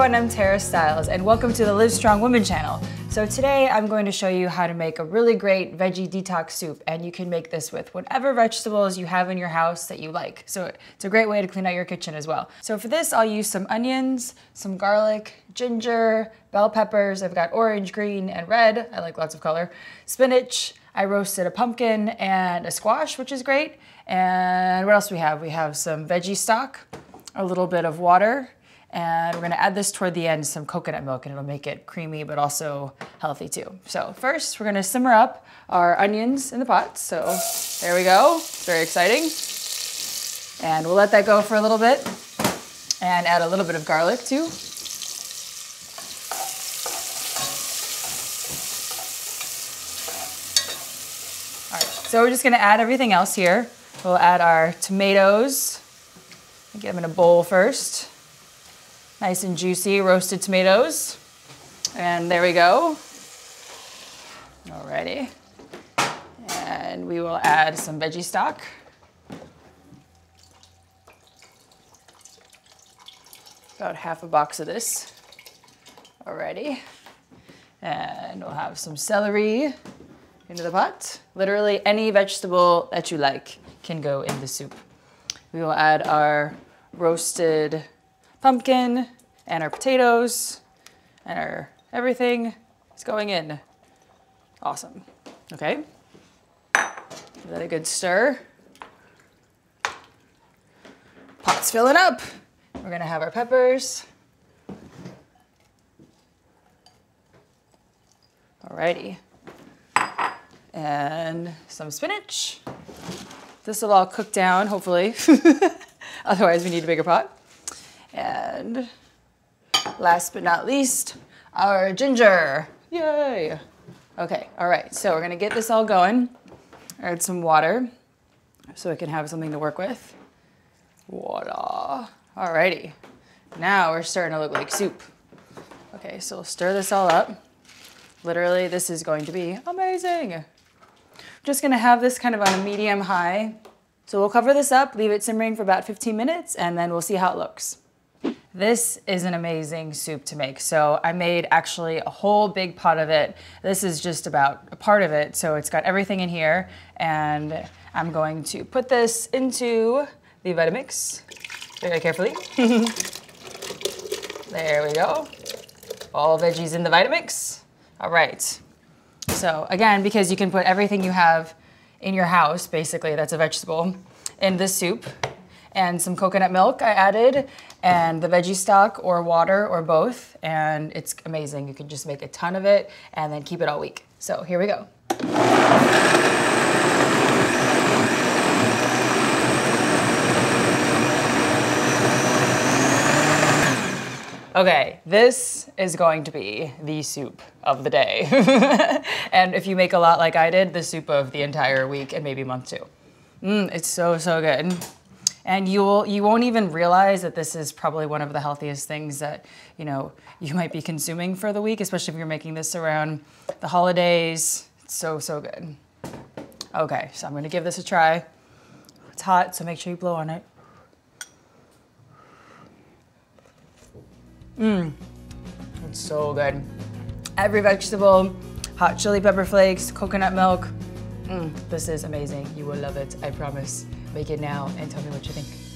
everyone, I'm Tara Stiles and welcome to the LIVESTRONG Woman channel. So today I'm going to show you how to make a really great veggie detox soup and you can make this with whatever vegetables you have in your house that you like. So it's a great way to clean out your kitchen as well. So for this I'll use some onions, some garlic, ginger, bell peppers, I've got orange, green, and red, I like lots of color, spinach, I roasted a pumpkin and a squash, which is great. And what else we have? We have some veggie stock, a little bit of water, and we're gonna add this toward the end, some coconut milk, and it'll make it creamy, but also healthy too. So first, we're gonna simmer up our onions in the pot. So there we go, very exciting. And we'll let that go for a little bit and add a little bit of garlic too. All right, so we're just gonna add everything else here. We'll add our tomatoes. Get them in a bowl first. Nice and juicy roasted tomatoes. And there we go. Alrighty. And we will add some veggie stock. About half a box of this. Alrighty. And we'll have some celery into the pot. Literally any vegetable that you like can go in the soup. We will add our roasted pumpkin and our potatoes and our everything is going in. Awesome. Okay. Give that a good stir. Pot's filling up. We're gonna have our peppers. Alrighty. And some spinach. This will all cook down, hopefully. Otherwise, we need a bigger pot. And last but not least, our ginger. Yay. Okay, all right, so we're gonna get this all going. Add some water so I can have something to work with. Water. Alrighty, now we're starting to look like soup. Okay, so we'll stir this all up. Literally, this is going to be amazing. I'm just gonna have this kind of on a medium high. So we'll cover this up, leave it simmering for about 15 minutes, and then we'll see how it looks. This is an amazing soup to make. So I made actually a whole big pot of it. This is just about a part of it. So it's got everything in here. And I'm going to put this into the Vitamix very carefully. there we go. All veggies in the Vitamix. All right. So again, because you can put everything you have in your house, basically, that's a vegetable, in this soup and some coconut milk I added and the veggie stock or water or both and it's amazing. You can just make a ton of it and then keep it all week. So here we go. Okay, this is going to be the soup of the day. and if you make a lot like I did, the soup of the entire week and maybe month too. Mmm, it's so, so good. And you'll, you won't even realize that this is probably one of the healthiest things that, you know, you might be consuming for the week, especially if you're making this around the holidays. It's so, so good. Okay, so I'm gonna give this a try. It's hot, so make sure you blow on it. Mmm, it's so good. Every vegetable, hot chili pepper flakes, coconut milk. Mmm, this is amazing. You will love it, I promise. Make it now and tell me what you think.